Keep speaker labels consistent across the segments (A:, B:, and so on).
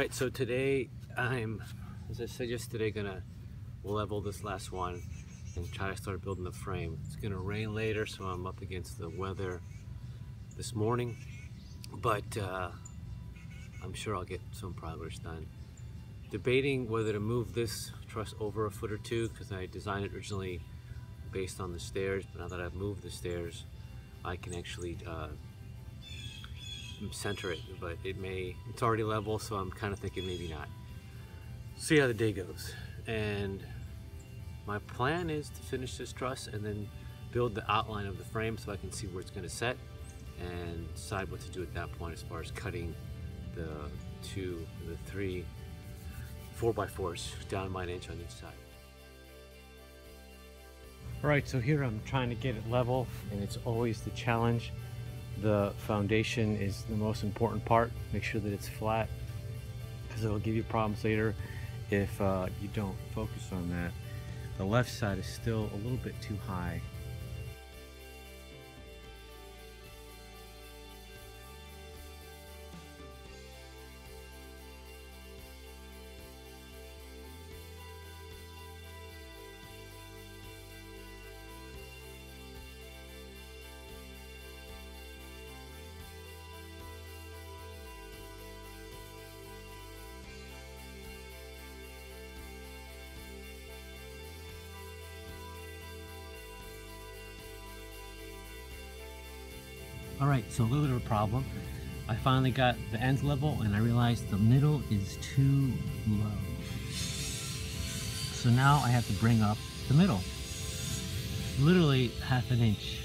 A: Right, so today I'm, as I said yesterday, gonna level this last one and try to start building the frame. It's gonna rain later, so I'm up against the weather this morning, but uh, I'm sure I'll get some progress done. Debating whether to move this truss over a foot or two because I designed it originally based on the stairs, but now that I've moved the stairs, I can actually uh, center it, but it may, it's already level, so I'm kind of thinking maybe not. See how the day goes. And my plan is to finish this truss and then build the outline of the frame so I can see where it's gonna set and decide what to do at that point as far as cutting the two, the three four by fours down by an inch on each side. All right, so here I'm trying to get it level and it's always the challenge the foundation is the most important part. Make sure that it's flat because it'll give you problems later if uh, you don't focus on that. The left side is still a little bit too high All right, so a little bit of a problem. I finally got the ends level and I realized the middle is too low. So now I have to bring up the middle. Literally half an inch.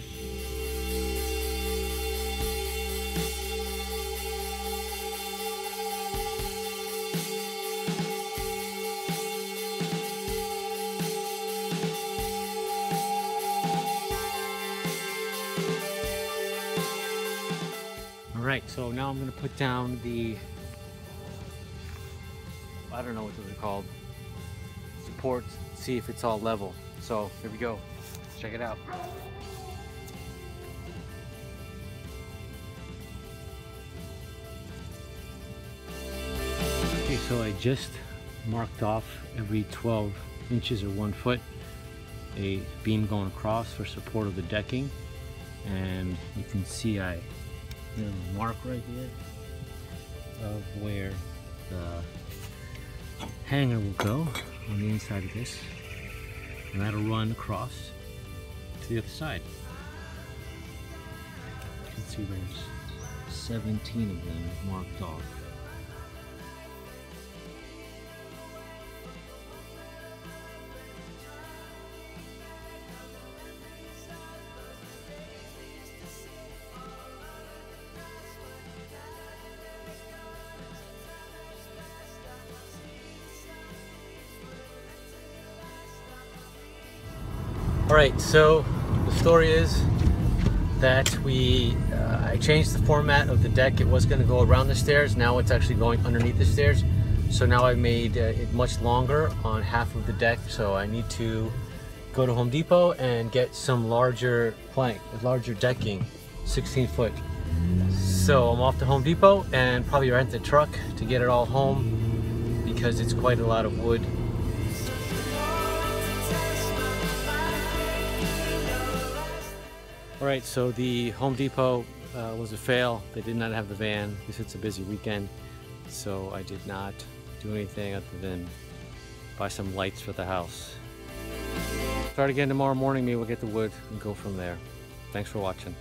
A: Right, so now I'm gonna put down the, I don't know what those are called, supports, see if it's all level. So here we go, Let's check it out. Okay, so I just marked off every 12 inches or one foot a beam going across for support of the decking and you can see I the mark right here of where the hanger will go on the inside of this and that'll run across to the other side. You can see there's 17 of them marked off. All right, so the story is that we, uh, I changed the format of the deck. It was gonna go around the stairs. Now it's actually going underneath the stairs. So now I made uh, it much longer on half of the deck. So I need to go to Home Depot and get some larger plank, larger decking, 16 foot. So I'm off to Home Depot and probably rent the truck to get it all home because it's quite a lot of wood All right, so the Home Depot uh, was a fail. They did not have the van because it's a busy weekend. So I did not do anything other than buy some lights for the house. Start again tomorrow morning, maybe we'll get the wood and go from there. Thanks for watching.